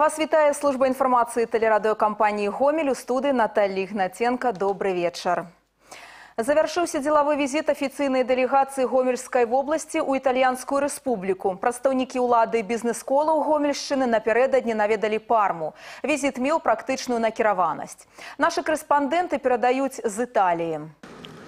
Вас вітае служба інфармацыі тэлерадыёкампаніі Гомель у студыі Наталі Гнатенко. Добры вечар. Завяршыўся дзелавы візіт афіцыйнай дэлегацыі гомельскай вобласці ў італьянскую рэспубліку. Прадстаўнікі ўлады бізнес-колаў гомельшчыны напярэдадні наведалі парму. Візіт меў практычную накіраванасць. Нашы корэспандэнты перадаюць з Італіі.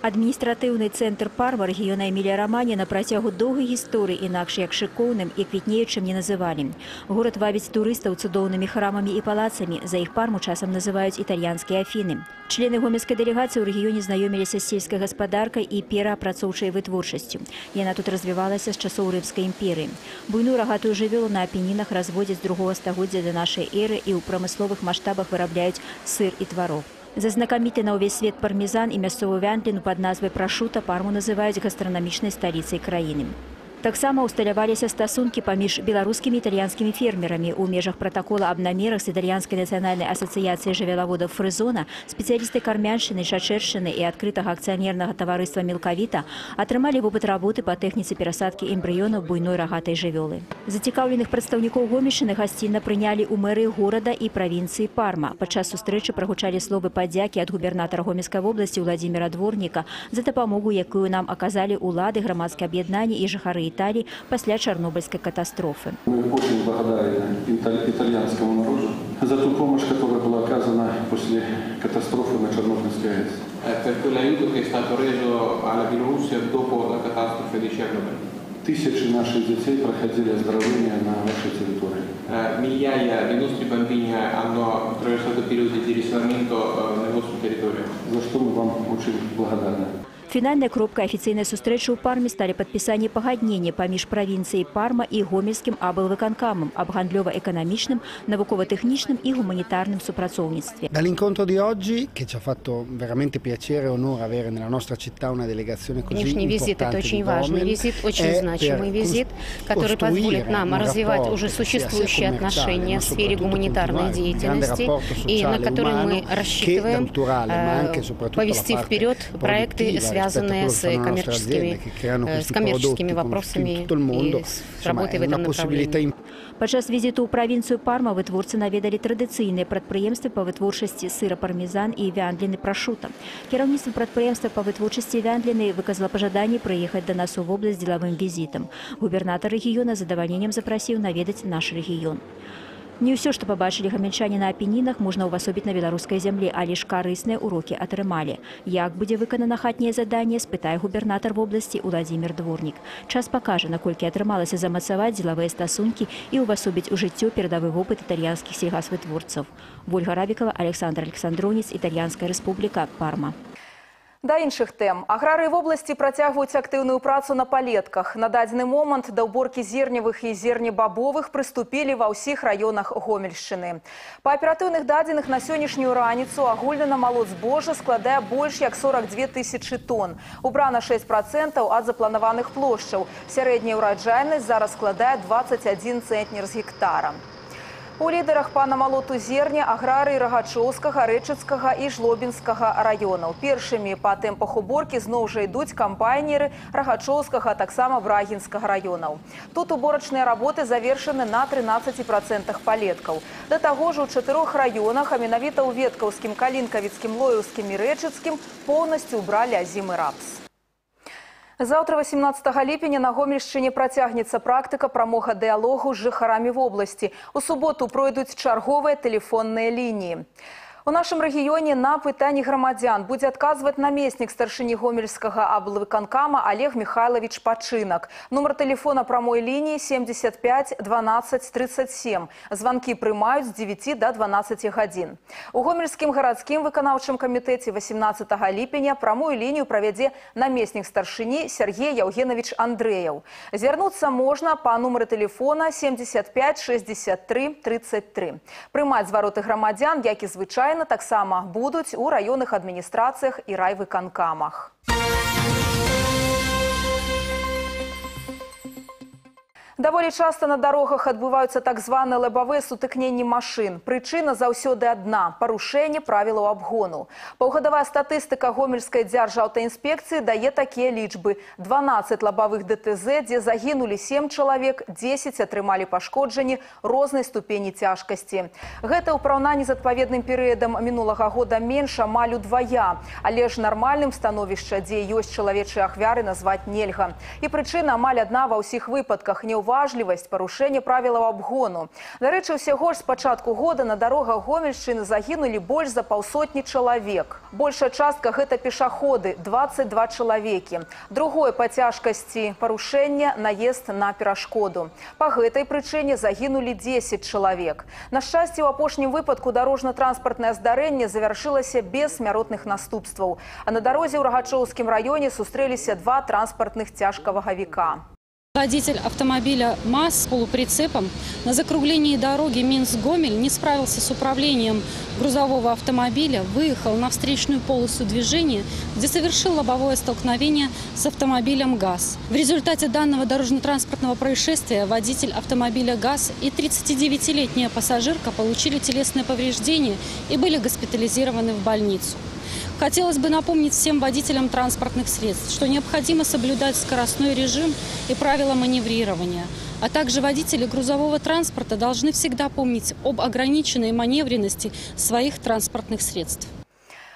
Адміністратыўны цэнтр парма рэгіёна Эмілія Рамані на працягу доўгай гісторыі інакш як шыкоўным і квітнеючым не называлі. Горад вабіць турыстаў цудоўнымі храмамі і палацамі, за іх парму часам называюць італьянскія афіны. Члены гомельскай дэлегацыі ў рэгіёне знаёміліся з сельскай гаспадаркай і пераапрацоўчай вытворчасцю. Яна тут развівалася з часоў рымскай імперыі. Буйную рагатую жывёлу на апенінах разводзяць з другога стагоддзя да нашай эры і ў прамысловых маштабах вырабляюць сыр і тварог. За знакаміты на ўвесь свет пармезан і мясцовую вяндліну пад назвай прашута парму называюць гастранамічнай сталіцай краіны. Таксама ўсталяваліся стасункі паміж беларускімі і італьянскімі фермерамі. У межах пратакола аб намерах з італьянскай нацыянальнай асацыяцыі жывялаводаў фрызона спецыялісты кармяншчыны, шачэршчыны і адкрытага акцыянернага таварыства мелкавіта атрымалі вопыт работы па тэхніцы перасадкі эмбрыёнаў буйной рагатай жывёлы. Зацікаўленых прадстаўнікоў гомельшчыны гасцінна прынялі ў мэрыі горада і правінцыі Парма. Падчас сустрэчы прагучалі словы падзякі ад губернатара гомельскай вобласці Владзіміра Дворніка за дапамогу, якую нам аказалі ўлады грамадскае аб'яднанне і жыхары Италии после Чернобыльской катастрофы. Мы очень благодарны итальянскому народу за ту помощь, которая была оказана после катастрофы на Чернобыльской АЭС. per quell'aiuto che è stato reso alla Bielorussia dopo la catastrofe di Chernobyl. Тысячи наших детей проходили оздоровление на вашей территории. Migliaia dei nostri bambini hanno attraversato periodi di risvegliamento nel vostro territorio. За что мы вам очень благодарны. Фінальнай кропкай афіцыйнай сустрэчы ў парме сталі падпісанне пагаднення паміж правінцыяй парма і гомельскім аблвыканкамам аб гандлёва-эканамічным, навукова-тэхнічным і гуманітарным супрацоўніцтве. Dall'incontro di oggi, che ci ha fatto veramente piacere e onore avere nella nostra città una delegazione così Внешний визит – это importante очень di важный Gomel, визит, очень è значимый per визит, который costruire позволит нам un развивать rapporto уже che sia sia существующие commerciale, отношения ma в сфере soprattutto гуманитарной culturale, un grande деятельности rapporto и на sociale, который мы umano, che рассчитываем naturale, ma anche e э, soprattutto la повести parte вперед проекты, produttiva связанные rispetto a quello che с fanno le nostre коммерческими, aziende, che creano э, с questi коммерческими prodotti, вопросами in tutto il mondo, и с insomma, работой è в una этом possibilità направлении. Падчас візіту ў правінцыю парма вытворцы наведалі традыцыйныя прадпрыемствы па вытворчасці сыра пармезан і вяндліны прашута. Кіраўніцтва прадпрыемства па вытворчасці вяндліны выказала пажаданне прыехаць да нас у вобласць дзелавым візітам. Губернатар рэгіёна з задавальненнем запрасіў наведаць наш рэгіён. Не ўсё, што пабачылі гамельчане на апенінах, можна ўвасобіць на беларускай зямлі, але ж карысныя урокі атрымалі. Як будзе выканана хатняе заданне, спытае губернатар вобласці Уладзімир Дворнік. Час пакажа, наколькі атрымалася замацаваць дзелавыя стасункі і ўвасобіць у жыццё перадавы вопыт італьянскіх сельгасвытворцаў. Вольга Рабікова, Александр Александронец, Італьянская рэспубліка, Парма. Да іншых тэм. Аграрыі вобласці працягваюць актыўную працу на палетках. На дадзены момант да ўборкі зерневых і зернебабовых прыступілі ва ўсіх раёнах Гомельшчыны. Па аператыўных дадзеных на сённяшнюю раніцу агульны намалот збожжа складае больш як 42 тысячы тонн. Убрана 6 процентаў ад запланаваных плошчаў. Сярэдняя ўраджайнасць зараз складае 21 цэнтнер з гектара. У лідарах па намалоту зерня аграрыі рагачоўскага, рэчыцкага і жлобінскага раёнаў. Першымі па тэмпах уборкі зноў жа ідуць кампайнеры рагачоўскага, а таксама брагінскага раёнаў. Тут уборачныя работы завершаны на 13% палеткаў. Да таго ж у чатырох раёнах, а менавіта ў веткаўскім, калінкавіцкім, лоеўскім і рэчыцкім поўнасцю ўбралі азімы рапс. Завтра 18 ліпеня на Гомельшчыне працягнецца практыка прамога дыялогу з жыхарамі вобласці. У суботу пройдуць чарговыя тэлефонныя лініі. У нашым рэгіёне на пытанні грамадзян будзе адказваць намеснік старшыні гомельскага аблвыканкама Олег Михайлович Пачынак. Нумар тэлефона прамой лініі 75 12 37. Званкі прымаюць з 9 до 12 гадзін. У гомельскім гарадскім выканаўчым камітэце 18 ліпеня прамую лінію правядзе намеснік старшыні Сергей Яўгенович Андрэяў. Звярнуцца можна па нумары тэлефона 75 63 33. Прымаць звароты грамадзян, як і звычайна, таксама будуць у раённых адміністрацыях і райвыканкамах. Даволі часта на дарогах адбываюцца так званыя лабавыя сутыкненні машын. Прычына заўсёды адна парушэнне правілаў абгону. Паўгадавая статыстыка гомельскай дзяржаўтаінспекцыі дае такія лічбы: 12 лабавых ДТЗ, дзе загінулі 7 чалавек, 10 атрымалі пашкоджанні рознай ступені цяжкасці. Гэта ў параўнанні з адпаведным перыядам мінулага года менш амаль удвая, але ж нармальным становішча, дзе ёсць чалавечыя ахвяры назваць нельга. І прычына амаль адна ва ўсіх выпадках не неуважлівасць парушэння правілаў абгону. Дарэчы, усяго ж з пачатку года на дарогах гомельшчыны загінулі больш за паўсотні чалавек. Большая частка гэта пешаходы 22 чалавекі. Другое па цяжкасці парушэння наезд на перашкоду. Па гэтай прычыне загінулі 10 чалавек. На шчасце, у апошнім выпадку дарожна-транспартнае здарэнне завяршылася без смяротных наступстваў. А на дарозе ў рагачоўскім раёне сустрэліся два транспартных цяжкавагавіка. Водитель автомобиля МАЗ с полуприцепом на закруглении дороги Минск-Гомель не справился с управлением грузового автомобиля, выехал на встречную полосу движения, где совершил лобовое столкновение с автомобилем ГАЗ. В результате данного дорожно-транспортного происшествия водитель автомобиля ГАЗ и 39-летняя пассажирка получили телесные повреждения и были госпитализированы в больницу. Хотелось бы напомнить всем водителям транспортных средств, что необходимо соблюдать скоростной режим и правила маневрирования. А также водители грузового транспорта должны всегда помнить об ограниченной маневренности своих транспортных средств.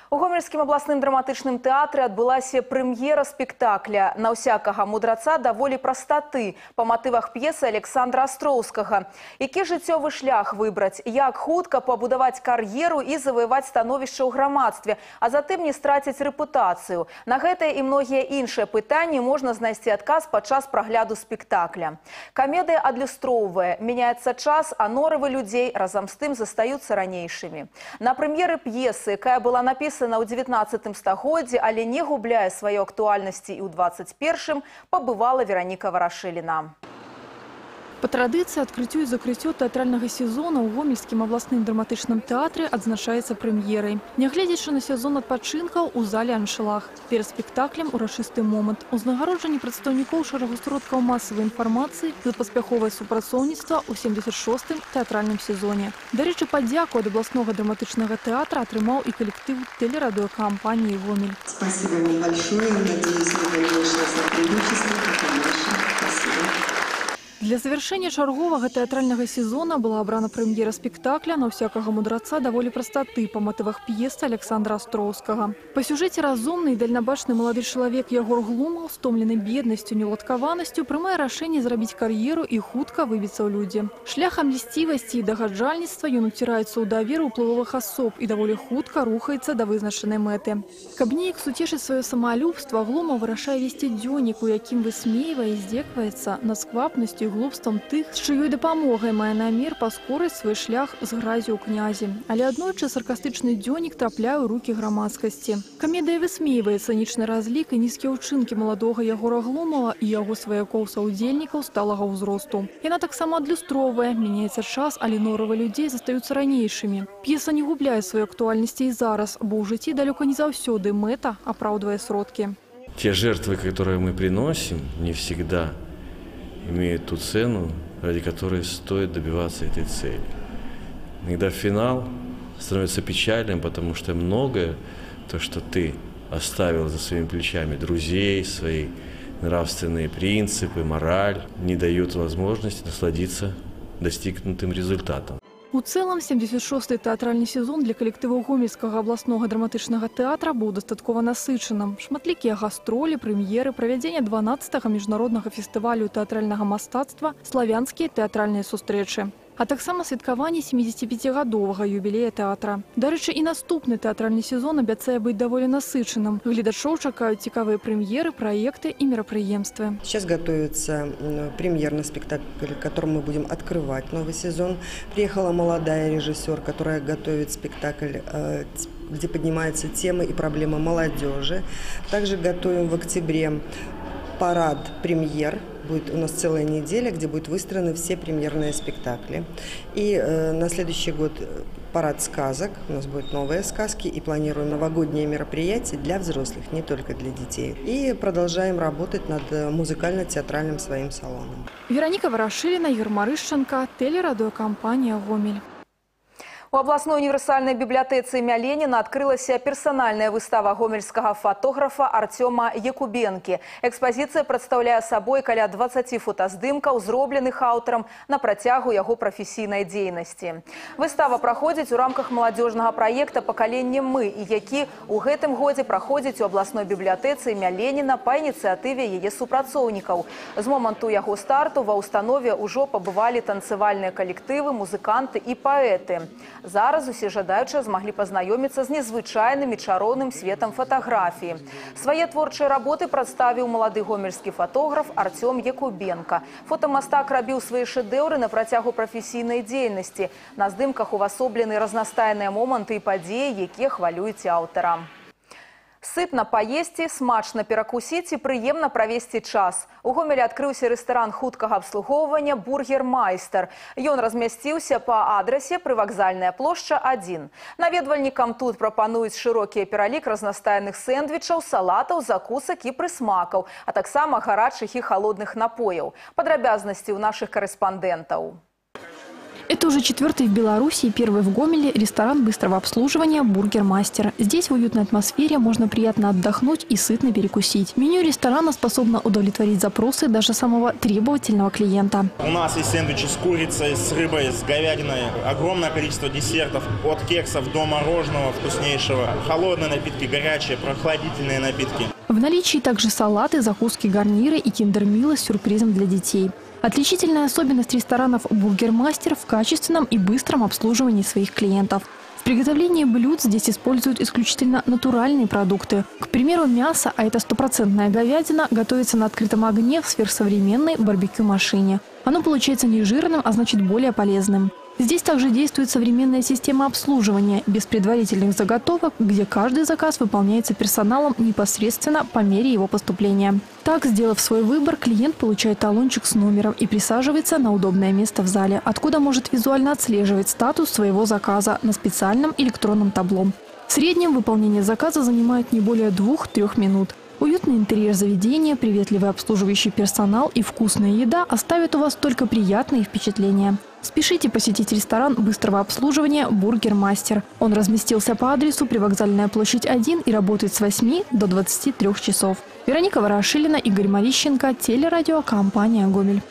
У гомельскім абласным драматычным тэатры адбылася прэм'ера спектакля на ўсякага мудраца даволі прастаты па матывах п'есы Александра Астроўскага. Які жыццёвы шлях выбраць, як хутка пабудаваць кар'еру і заваяваць становішча ў грамадстве, а затым не страціць рэпутацыю. На гэтае і многія іншыя пытанні можна знайсці адказ падчас прагляду спектакля. Камедыя адлюстроўвае, мяняецца час, а норывы людзей разам з тым застаюцца ранейшымі. На прэм'еры п'есы, якая была напісана напісана ў 19 стагоддзі, але не губляе сваёй актуальнасці і ў 21 пабывала Вераніка Варашыліна. Па традыцыі адкрыццё і закрыццё тэатральнага сезона ў гомельскім абласным драматычным тэатры адзначаецца прэм'ерай. Нягледзячы на сезон адпачынкаў у зале аншылах. Перад спектаклем урачысты момант. Узнагароджанне прадстаўнікоў шэрагу сродкаў масавай інфармацыі за паспяховае супрацоўніцтва ў 76-м тэатральным сезоне. Дарэчы, падзяку ад абласнога драматычнага тэатра атрымаў і калектыў телерадыёкампаніі «Гомель». Спасибо вам большое. Надеюсь на дальнейшее сотрудничество, Для завершэння чарговага тэатральнага сезона была абрана прэм'ера спектакля на ўсякага мудраца даволі прастаты па матывах п'есы Александра Астроўскага. Па сюжэце разумны і дальнабачны малады чалавек Ягор Глумаў, стомлены беднасцю, неўладкаванасцю, прымае рашэнне зрабіць кар'еру і хутка выбіцца ў людзі. Шляхам лісцівасці і дагаджальніцтва ён уціраецца ў давер уплывовых асоб і даволі хутка рухаецца да вызначанай мэты. Каб неяк суцешыць сваё самалюбства, Глумаў вырашае весці дзённік, у якім высмейвае і здзекваецца над сквапнасцю і глупствам тых, з чыёй дапамогай мае намер паскорыць свой шлях з гразі ў князі. Але аднойчы саркастычны дзённік трапляе ў рукі грамадскасці. Камедыя высмейвае цынічны разлік і нізкія ўчынкі маладога Ягора Глумава і яго сваякоў саўдзельнікаў сталага ўзросту. Яна таксама адлюстроўвае, мяняецца час, але норавы людзей застаюцца ранейшымі. П'еса не губляе сваёй актуальнасці і зараз, бо ў жыцці далёка не заўсёды мэта апраўдвае сродкі. Те жертвы, которые мы приносим, не всегда имеют ту цену, ради которой стоит добиваться этой цели. Иногда финал становится печальным, потому что многое, то, что ты оставил за своими плечами друзей, свои нравственные принципы, мораль, не дают возможности насладиться достигнутым результатом. У цэлым 76-й тэатральны сезон для калектыву гомельскага абласнога драматычнага тэатра быў дастаткова насычаным. Шматлікія гастролі, прэм'еры, правядзення 12 міжнароднага фестывалю тэатральнага мастацтва, славянскія тэатральныя сустрэчы а таксама святкаванне 75гадовага юбілея тэатра. Дарэчы, і наступны тэатральны сезон абяцае быць даволі насычаным. Гледачоў чакаюць цікавыя прэм'еры, праекты і мерапрыемствы. Сейчас готовится премьерный спектакль, которым мы будем открывать новый сезон. Приехала молодая режиссер, которая готовит спектакль где поднимаются темы и проблемы молодежи. Также готовим в октябре парад премьер. Будет у нас целая неделя, где будут выстроены все премьерные спектакли. И э, на следующий год э, парад сказок. У нас будут новые сказки и планируем новогодние мероприятия для взрослых, не только для детей. И продолжаем работать над э, музыкально-театральным своим салоном. Вероника Ворошилина, Игорь Марышченко, телерадиокомпания «Гомель». У абласной універсальнай бібліятэцы імя Леніна адкрылася персанальная выстава гомельскага фотографа Артёма Якубенкі. Экспазіцыя прадстаўляе сабой каля 20 фотаздымкаў, зробленых аўтарам на працягу яго прафесійнай дзейнасці. Выстава праходзіць у рамках маладзёжнага праекта «Пакаленне мы», і які ў гэтым годзе праходзіць у абласной бібліятэцы імя Леніна па ініцыятыве яе супрацоўнікаў. З моманту яго старту ва ўстанове ўжо пабывалі танцевальныя калектывы, музыканты і паэты. Зараз усе жадаючыя змаглі пазнаёміцца з незвычайным і чароўным светам фатаграфіі. Свае творчыя работы прадставіў малады гомельскі фотограф Артём Якубенко. Фотамастак рабіў свае шэдэўры на працягу прафесійнай дзейнасці. На здымках увасоблены разнастайныя моманты і падзеі, якія хвалююць аўтара. Сытна паесці, смачна перакусіць і прыемна правесці час. У Гомелі адкрыўся рэстаран хуткага абслугоўвання «Бургер-майстер». Ён размясціўся па адрасе прывакзальная плошча 1. Наведвальнікам тут прапануюць шырокі пералік разнастайных сэндвічаў, салатаў, закусак і прысмакаў, а таксама гарачых і халодных напояў. Падрабязнасці ў нашых карэспандэнтаў. Это уже четвертый в Беларуси и первый в Гомеле ресторан быстрого обслуживания «Бургер Мастер». Здесь в уютной атмосфере можно приятно отдохнуть и сытно перекусить. Меню ресторана способно удовлетворить запросы даже самого требовательного клиента. У нас есть сэндвичи с курицей, с рыбой, с говядиной. Огромное количество десертов. От кексов до мороженого вкуснейшего. Холодные напитки, горячие, прохладительные напитки. В наличии также салаты, закуски, гарниры и киндермилы с сюрпризом для детей. Отличительная особенность ресторанов «Бургермастер» в качественном и быстром обслуживании своих клиентов. В приготовлении блюд здесь используют исключительно натуральные продукты. К примеру, мясо, а это стопроцентная говядина, готовится на открытом огне в сверхсовременной барбекю-машине. Оно получается не жирным, а значит более полезным. Здесь также действует современная система обслуживания без предварительных заготовок, где каждый заказ выполняется персоналом непосредственно по мере его поступления. Так, сделав свой выбор, клиент получает талончик с номером и присаживается на удобное место в зале, откуда может визуально отслеживать статус своего заказа на специальном электронном табло. В среднем выполнение заказа занимает не более двух-трех минут. Уютный интерьер заведения, приветливый обслуживающий персонал и вкусная еда оставят у вас только приятные впечатления. Спешите посетить ресторан быстрого обслуживания «Бургер Мастер». Он разместился по адресу Привокзальная площадь 1 и работает с 8 до 23 часов. Вероника Ворошилина, Игорь Марищенко, телерадиокомпания «Гомель».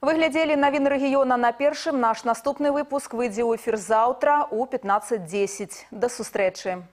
Вы глядзелі навіны рэгіёна на першым. Наш наступны выпуск выйдзе ў эфір заўтра ў 15.10. Да сустрэчы.